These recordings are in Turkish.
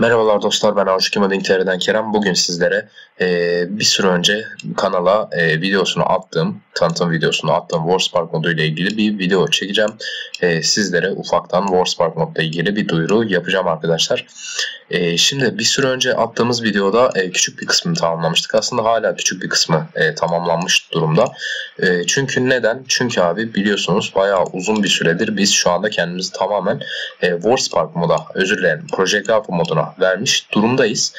Merhabalar dostlar ben Aşık Madin TR'den Kerem. Bugün sizlere e, bir süre önce kanala e, videosunu attığım, tanıtım videosunu attığım Warspark modu ile ilgili bir video çekeceğim. E, sizlere ufaktan Warspark modla ilgili bir duyuru yapacağım arkadaşlar. E, şimdi bir süre önce attığımız videoda e, küçük bir kısmını tamamlamıştık. Aslında hala küçük bir kısmı e, tamamlanmış durumda. E, çünkü neden? Çünkü abi biliyorsunuz bayağı uzun bir süredir biz şu anda kendimizi tamamen e, Warspark moda, özür dilerim Project Alpha moduna vermiş durumdayız.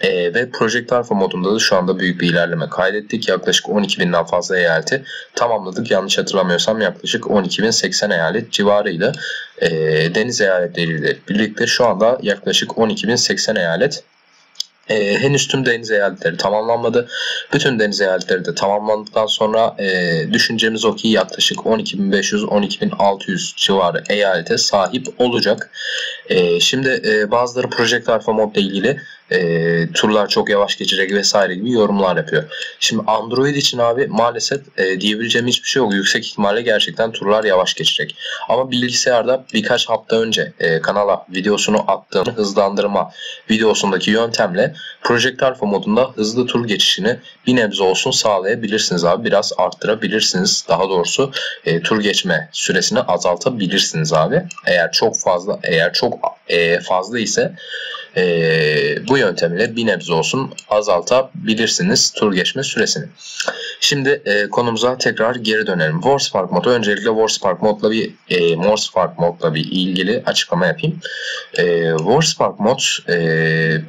E, ve Project Alpha modunda da şu anda büyük bir ilerleme kaydettik. Yaklaşık 12.000'den fazla eyaleti tamamladık. Yanlış hatırlamıyorsam yaklaşık 12.080 eyalet civarıyla e, deniz eyaletleriyle birlikte şu anda yaklaşık 12.080 eyalet e, henüz tüm deniz eyaletleri tamamlanmadı. Bütün deniz eyaletleri de tamamlandıktan sonra e, düşüncemiz o ki yaklaşık 12.500-12.600 civarı eyalete sahip olacak. E, şimdi e, bazıları Project Alpha mod ile ilgili e, turlar çok yavaş geçecek vesaire gibi yorumlar yapıyor. Şimdi Android için abi maalesef e, diyebileceğim hiçbir şey yok. Yüksek ihtimalle gerçekten turlar yavaş geçecek. Ama bilgisayarda birkaç hafta önce e, kanala videosunu attığım hızlandırma videosundaki yöntemle Project Alpha modunda hızlı tur geçişini bir nebze olsun sağlayabilirsiniz abi. Biraz arttırabilirsiniz. Daha doğrusu e, tur geçme süresini azaltabilirsiniz abi. Eğer çok fazla eğer çok e, fazla ise e, bu yöntemle bir nebze olsun azaltabilirsiniz tur geçme süresini. Şimdi e, konumuza tekrar geri dönelim. Warspark modu öncelikle Warspark modla bir e, Warspark modla bir ilgili açıklama yapayım. E, Warspark mod e,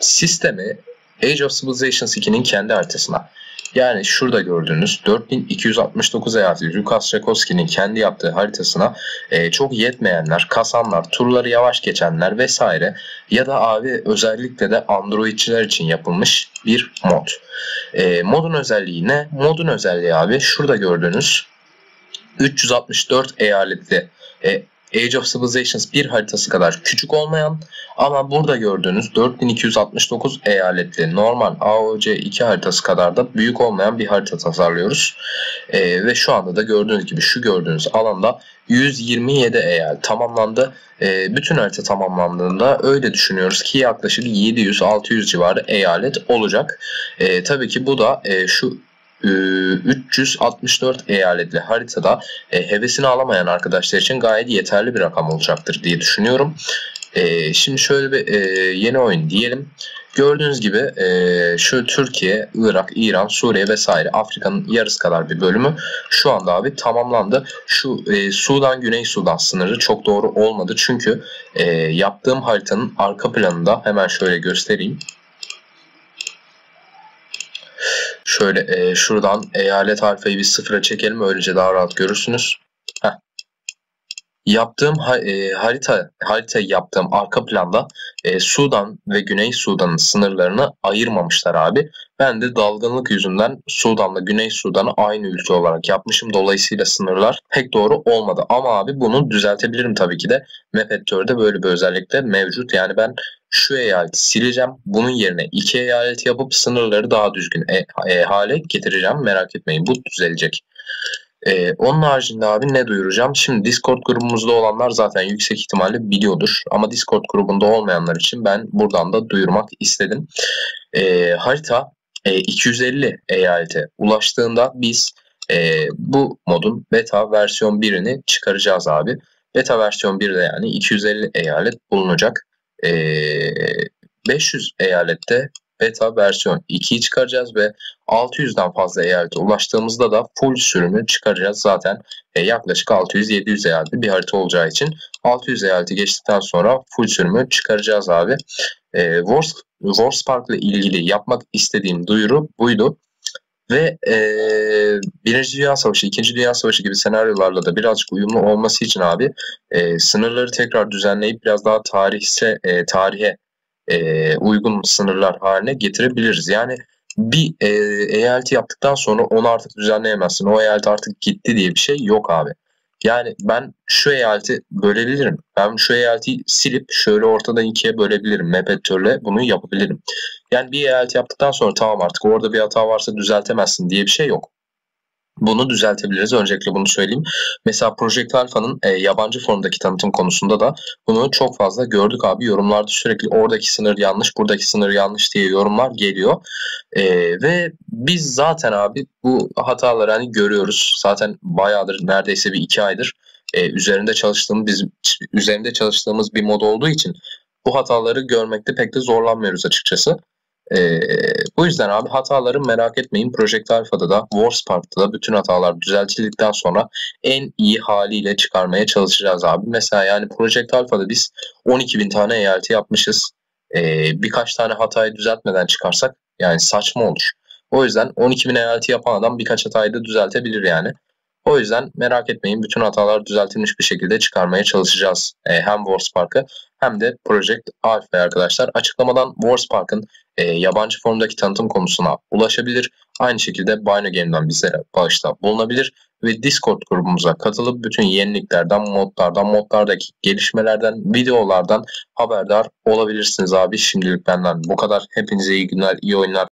sistemi Age of Civilizations 2'nin kendi haritasına yani şurada gördüğünüz 4269 eyaleti Lukas Çakovski'nin kendi yaptığı haritasına e, çok yetmeyenler, kasanlar, turları yavaş geçenler vesaire ya da abi özellikle de Androidçiler için yapılmış bir mod. E, modun özelliği ne? Modun özelliği abi şurada gördüğünüz 364 eyaletli e, Age of Civilizations 1 haritası kadar küçük olmayan ama burada gördüğünüz 4269 eyaletli normal AOC 2 haritası kadar da büyük olmayan bir harita tasarlıyoruz. Ee, ve şu anda da gördüğünüz gibi şu gördüğünüz alanda 127 eyalet tamamlandı. Ee, bütün harita tamamlandığında öyle düşünüyoruz ki yaklaşık 700-600 civarı eyalet olacak. Ee, tabii ki bu da e, şu 364 eyaletli haritada e, hevesini alamayan arkadaşlar için gayet yeterli bir rakam olacaktır diye düşünüyorum. E, şimdi şöyle bir e, yeni oyun diyelim. Gördüğünüz gibi e, şu Türkiye, Irak, İran, Suriye vesaire Afrika'nın yarısı kadar bir bölümü şu anda abi tamamlandı. Şu e, Sudan, Güney Sudan sınırı çok doğru olmadı. Çünkü e, yaptığım haritanın arka planında hemen şöyle göstereyim. Şöyle e, şuradan eyalet harfayı bir sıfıra çekelim. Öylece daha rahat görürsünüz. Heh. Yaptığım e, harita harita yaptığım arka planda e, Sudan ve Güney Sudan'ın sınırlarını ayırmamışlar abi. Ben de dalgınlık yüzünden Sudan'la Güney Sudan'ı aynı ülke olarak yapmışım. Dolayısıyla sınırlar pek doğru olmadı. Ama abi bunu düzeltebilirim tabii ki de. Map Editor'da böyle bir özellik de mevcut. Yani ben şu eyaleti sileceğim. Bunun yerine iki eyalet yapıp sınırları daha düzgün e, e, hale getireceğim. Merak etmeyin bu düzelecek. Ee, onun haricinde abi ne duyuracağım? Şimdi Discord grubumuzda olanlar zaten yüksek ihtimalle biliyordur. Ama Discord grubunda olmayanlar için ben buradan da duyurmak istedim. Ee, harita e, 250 eyalete ulaştığında biz e, bu modun beta versiyon 1'ini çıkaracağız abi. Beta versiyon 1'de yani 250 eyalet bulunacak. E, 500 eyalette beta versiyon 2'yi çıkaracağız ve 600'den fazla eyalete ulaştığımızda da full sürümü çıkaracağız. Zaten e, yaklaşık 600-700 eyalette bir harita olacağı için 600 eyaleti geçtikten sonra full sürümü çıkaracağız abi. E, Wars, Warspark ile ilgili yapmak istediğim duyuru buydu. Ve e, Birinci Dünya Savaşı, İkinci Dünya Savaşı gibi senaryolarla da birazcık uyumlu olması için abi e, sınırları tekrar düzenleyip biraz daha tarihse e, tarihe e, uygun sınırlar haline getirebiliriz. Yani bir e, eyaleti yaptıktan sonra onu artık düzenleyemezsin. O eyalet artık gitti diye bir şey yok abi. Yani ben şu eyaleti bölebilirim. Ben şu eyaleti silip şöyle ortadan ikiye bölebilirim. Map editörle bunu yapabilirim. Yani bir eyalet yaptıktan sonra tamam artık orada bir hata varsa düzeltemezsin diye bir şey yok. Bunu düzeltebiliriz. Öncelikle bunu söyleyeyim. Mesela Project Alpha'nın e, yabancı formdaki tanıtım konusunda da bunu çok fazla gördük abi. Yorumlarda sürekli oradaki sınır yanlış, buradaki sınır yanlış diye yorumlar geliyor. E, ve biz zaten abi bu hataları hani görüyoruz. Zaten bayağıdır neredeyse bir iki aydır e, üzerinde çalıştığımız biz üzerinde çalıştığımız bir mod olduğu için bu hataları görmekte pek de zorlanmıyoruz açıkçası. Ee, bu yüzden abi hataları merak etmeyin. Project Alpha'da da Warspark'ta da bütün hatalar düzeltildikten sonra en iyi haliyle çıkarmaya çalışacağız abi. Mesela yani Project Alpha'da biz 12.000 tane ELT yapmışız. Ee, birkaç tane hatayı düzeltmeden çıkarsak yani saçma olur. O yüzden 12.000 ELT yapan adam birkaç hatayı da düzeltebilir yani. O yüzden merak etmeyin bütün hatalar düzeltilmiş bir şekilde çıkarmaya çalışacağız. E, hem Warspark'ı hem de Project Alpha arkadaşlar. Açıklamadan Warspark'ın e, yabancı formdaki tanıtım konusuna ulaşabilir. Aynı şekilde Bino Game'den bizlere bağışta bulunabilir ve Discord grubumuza katılıp bütün yeniliklerden, modlardan, modlardaki gelişmelerden, videolardan haberdar olabilirsiniz abi. Şimdilik benden bu kadar. Hepinize iyi günler, iyi oyunlar.